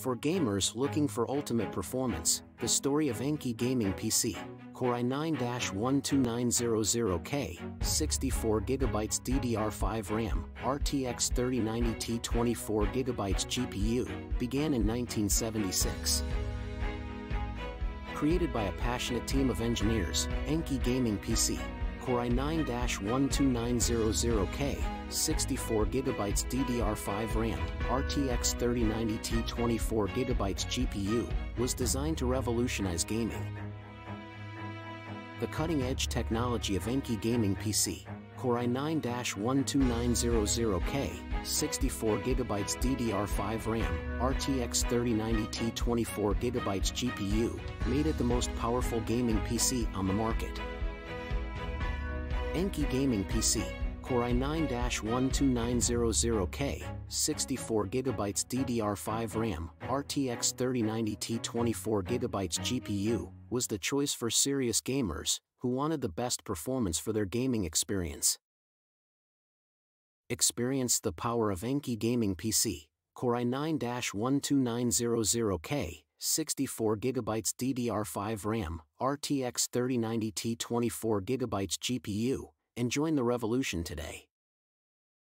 For gamers looking for ultimate performance, the story of Enki Gaming PC, Core i9-12900K, 64GB DDR5 RAM, RTX 3090 Ti 24GB GPU, began in 1976. Created by a passionate team of engineers, Enki Gaming PC, Core i9-12900K, 64GB DDR5 RAM, RTX 3090 Ti 24GB GPU, was designed to revolutionize gaming. The cutting-edge technology of Enki Gaming PC, Core i9-12900K, 64GB DDR5 RAM, RTX 3090 Ti 24GB GPU, made it the most powerful gaming PC on the market. Enki Gaming PC, Core i9-12900K, 64GB DDR5 RAM, RTX 3090 Ti 24GB GPU, was the choice for serious gamers who wanted the best performance for their gaming experience. Experience the power of Enki Gaming PC, Core i9-12900K, 64GB DDR5 RAM, RTX 3090 Ti 24GB GPU, and join the revolution today.